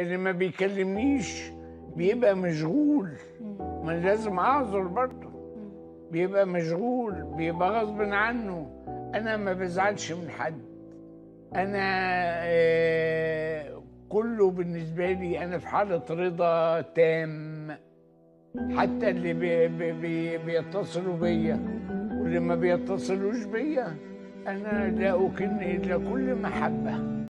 اللي ما بيكلمنيش بيبقى مشغول. ما أنا لازم أعذر برضه. بيبقى مشغول بيبقى غصب عنه. أنا ما بزعلش من حد. أنا آه، كله بالنسبة لي أنا في حالة رضا تام. حتى اللي بي بي بي بيتصلوا بيا واللي ما بيتصلوش بيا أنا لا أكن إلا كل محبة.